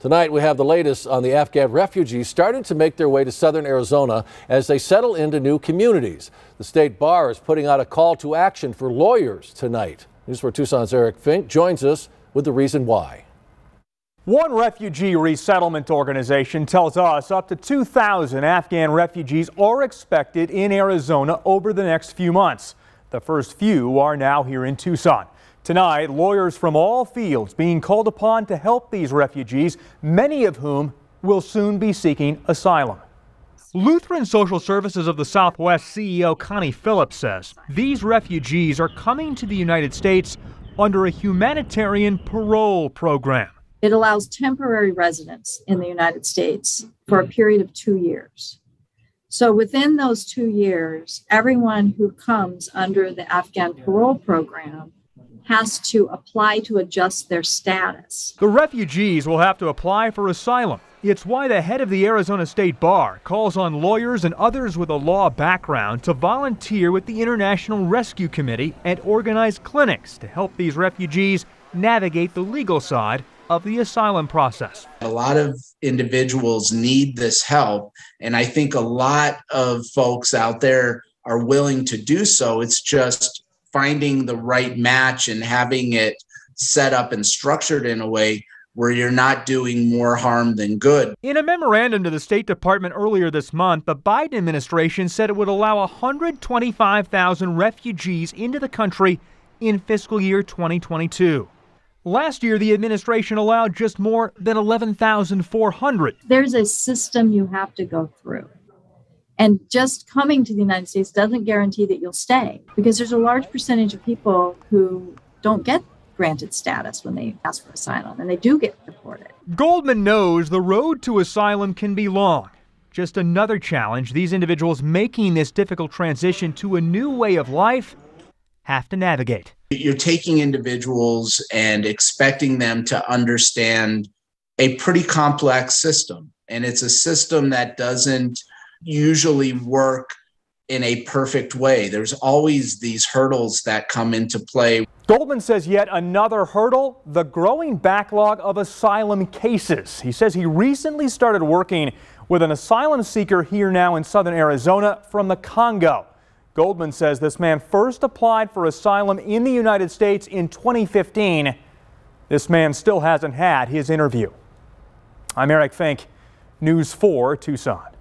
Tonight, we have the latest on the Afghan refugees starting to make their way to southern Arizona as they settle into new communities. The state bar is putting out a call to action for lawyers tonight. News 4 Tucson's Eric Fink joins us with the reason why. One refugee resettlement organization tells us up to 2,000 Afghan refugees are expected in Arizona over the next few months. The first few are now here in Tucson. Tonight, lawyers from all fields being called upon to help these refugees, many of whom will soon be seeking asylum. Lutheran Social Services of the Southwest CEO Connie Phillips says these refugees are coming to the United States under a humanitarian parole program. It allows temporary residence in the United States for a period of two years. So within those two years, everyone who comes under the Afghan parole program has to apply to adjust their status. The refugees will have to apply for asylum. It's why the head of the Arizona State Bar calls on lawyers and others with a law background to volunteer with the International Rescue Committee and organize clinics to help these refugees navigate the legal side of the asylum process. A lot of individuals need this help, and I think a lot of folks out there are willing to do so. It's just finding the right match and having it set up and structured in a way where you're not doing more harm than good. In a memorandum to the State Department earlier this month, the Biden administration said it would allow 125,000 refugees into the country in fiscal year 2022. Last year, the administration allowed just more than 11,400. There's a system you have to go through. And just coming to the United States doesn't guarantee that you'll stay because there's a large percentage of people who don't get granted status when they ask for asylum and they do get deported. Goldman knows the road to asylum can be long. Just another challenge these individuals making this difficult transition to a new way of life have to navigate. You're taking individuals and expecting them to understand a pretty complex system. And it's a system that doesn't usually work in a perfect way. There's always these hurdles that come into play. Goldman says yet another hurdle the growing backlog of asylum cases. He says he recently started working with an asylum seeker here now in southern Arizona from the Congo. Goldman says this man first applied for asylum in the United States in 2015. This man still hasn't had his interview. I'm Eric Fink, News 4 Tucson.